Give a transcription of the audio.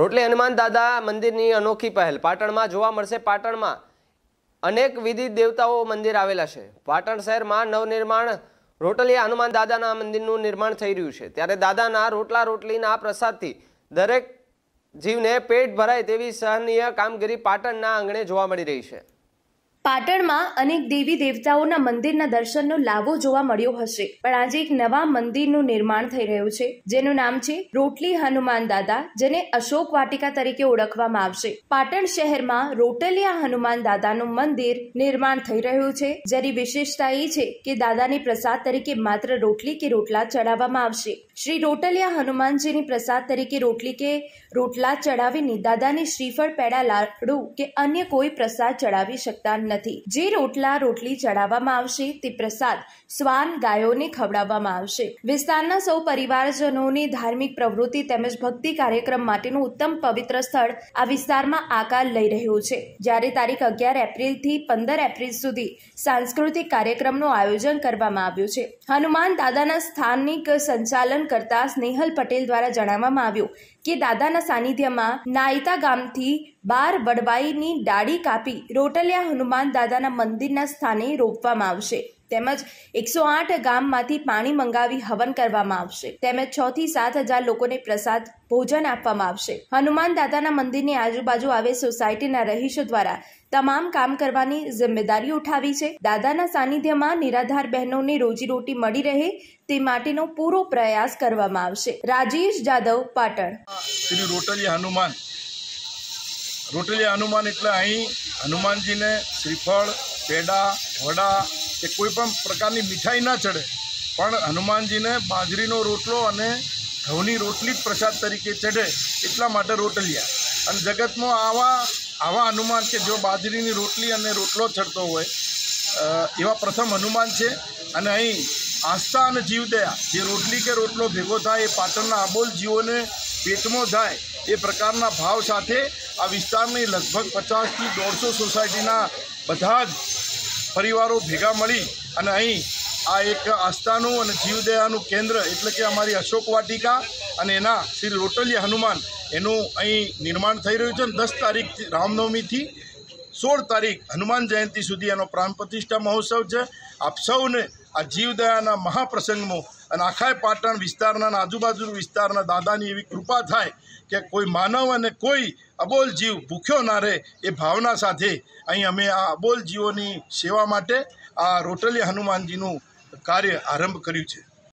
રોટલી હનુમાન દાદા મંદિરની અનોખી પહેલ. પાટણમાં જોવા મળશે પાટણમાં અનેક વિધિ દેવતાઓ મંદિર આવેલા છે. પાટણ શહેરમાં નવનિર્માણ રોટલીયા હનુમાન દાદાના મંદિરનું નિર્માણ થઈ રહ્યું છે. ત્યારે દાદાના રોટલા રોટલીના પ્રસાદથી દરેક જીવને પેટ ભરાય તેવી સહનીય કામગીરી પાટણના આંગણે જોવા મળી રહી છે. પાટણમાં અનેક દેવી દેવતાઓના મંદિરના દર્શનનો લાવો જોવા મળ્યો હશે. પણ આજે એક નવા મંદિરનું નિર્માણ થઈ રહ્યું છે, જેનું નામ છે રોટલી હનુમાન દાદા, જેને અશોક વાટિકા તરીકે ઓળખવામાં આવશે. પાટણ શહેરમાં રોટલિયા હનુમાન દાદાનું મંદિર નિર્માણ થઈ રહ્યું છે, જેની વિશેષતા એ છે કે દાદાની પ્રસાદ તરીકે માત્ર રોટલી કે રોટલા ચડાવવામાં આવશે. શ્રી રોટલિયા હનુમાનજીની પ્રસાદ તરીકે રોટલી કે રોટલા ચડાવીને દાદાની શ્રીફળ, પેડા, લાડુ કે અન્ય કોઈ પ્રસાદ ચડાવી શકતા નથી. જે રોટલા રોટલી ચડાવવામાં આવશે, તે પ્રસાદ શ્વાન ગાયોને ખવડાવવામાં આવશે. વિસ્તારના સૌ પરિવારજનોની ધાર્મિક પ્રવૃત્તિ તેમજ ભક્તિ કાર્યક્રમ માટેનું ઉત્તમ પવિત્ર સ્થળ આ વિસ્તારમાં આકાર લઈ રહ્યું છે. જ્યારે તારીખ અગિયાર એપ્રિલથી પંદર એપ્રિલ સુધી સાંસ્કૃતિક કાર્યક્રમનું આયોજન કરવામાં આવ્યું છે. હનુમાન દાદાના સ્થાનિક સંચાલન કરતા સ્નેહલ પટેલ દ્વારા જણાવવામાં આવ્યું કે દાદાના સાનિધ્યમાં નાયતા ગામથી બાર વડવાઈની ડાળી કાપી રોટલિયા હનુમાન દાદાના મંદિરના સ્થાને રોપવામાં આવશે. તેમજ એકસો આઠ ગામમાંથી પાણી મંગાવી હવન કરવામાં આવશે. તેમજ છ થી સાત હજાર લોકોને પ્રસાદ ભોજન આપવામાં આવશે. હનુમાન દાદાના મંદિરની આજુબાજુ આવે સોસાયટીના રહીશો દ્વારા તમામ કામ કરવાની જિમ્મેદારી ઉઠાવી છે. દાદાના સાનિધ્યમાં નિરાધાર બહેનોને રોજીરોટી મળી રહે તે માટેનો પૂરો પ્રયાસ કરવામાં આવશે. રાજેશ જાદવ, પાટણ. શ્રી રોટલી હનુમાન રોટલી હનુમાન એટલે અહીં હનુમાનજીને શ્રીફળ, પેડા, વડા કે કોઈ પણ પ્રકારની મીઠાઈ ના ચડે. પણ હનુમાનજીને બાજરીનો રોટલો અને ઘઉંની રોટલી જ પ્રસાદ તરીકે ચડે એટલા માટે રોટલિયા. અને જગતમાં આવા આવા હનુમાન કે જો બાજરીની રોટલી અને રોટલો ચડતો હોય એવા પ્રથમ હનુમાન છે. અને અહીં આસ્થા અને જીવદયા જે રોટલી કે રોટલો ભેગો થાય એ પાટણના આબોલ જીવોને પેટમાં જાય એ પ્રકારના ભાવ સાથે આ વિસ્તારની લગભગ પચાસથી દોઢસો સોસાયટીના બધા જ પરિવારો ભેગા મળી અને અહીં આ એક આસ્થાનું અને જીવદયાનું કેન્દ્ર એટલે કે અમારી અશોક વાટિકા અને એના શ્રી રોટલિયા હનુમાન, એનું અહીં નિર્માણ થઈ રહ્યું છે અને દસ તારીખ રામનવમીથી સોળ તારીખ હનુમાન જયંતિ સુધી એનો પ્રાણ પ્રતિષ્ઠા મહોત્સવ છે. આપ સૌને આ જીવદયાના મહાપ્રસંગમાં અને આખાય પાટણ વિસ્તારના આજુબાજુ વિસ્તારના દાદાની એવી કૃપા થાય કે કોઈ માનવ અને કોઈ અબોલ જીવ ભૂખ્યો ના રહે એ ભાવના સાથે અહીં અમે આ અબોલ જીવોની સેવા માટે આ રોટલી હનુમાનજીનું કાર્ય આરંભ કર્યું છે.